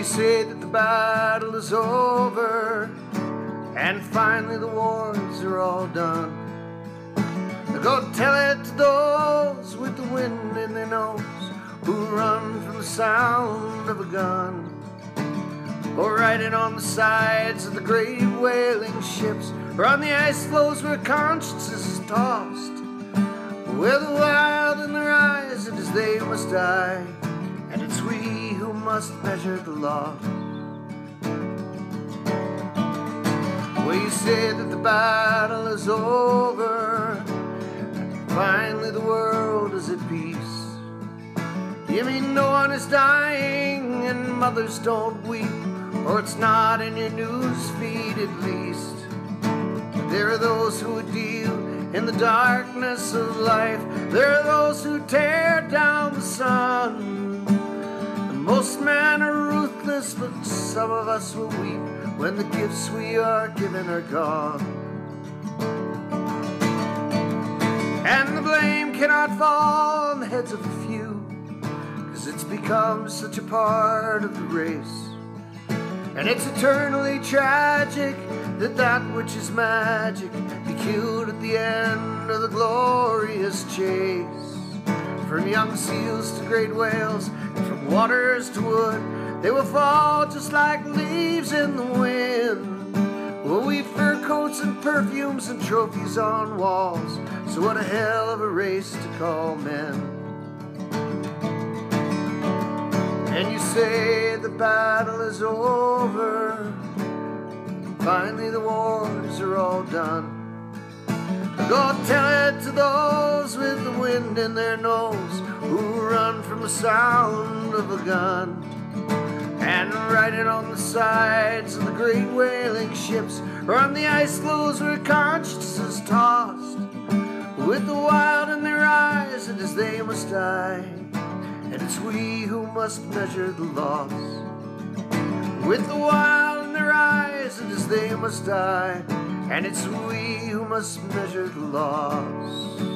We say that the battle is over, and finally the wars are all done. Go tell it to those with the wind in their nose who run from the sound of a gun. Or write it on the sides of the great whaling ships, or on the ice floes where conscience is tossed. Where the wild in their eyes, and as they must die, must measure the loss. We say that the battle is over, and finally the world is at peace. You mean no one is dying, and mothers don't weep, or it's not in your news feed at least. There are those who deal in the darkness of life, there are those who tear down the sun. Most men are ruthless, but some of us will weep when the gifts we are given are gone. And the blame cannot fall on the heads of a few, cause it's become such a part of the race. And it's eternally tragic that that which is magic be killed at the end of the glorious chase. From young seals to great whales, and from waters to wood, they will fall just like leaves in the wind. We'll weave fur coats and perfumes and trophies on walls. So what a hell of a race to call men. And you say the battle is over. Finally the wars are all done. Go tell it to those with the wind in their nose who run from the sound of a gun. And it on the sides of the great whaling ships or on the ice floes where conscience is tossed. With the wild in their eyes and as they must die. And it's we who must measure the loss. With the wild in their eyes and as they must die. And it's we who must measure the loss.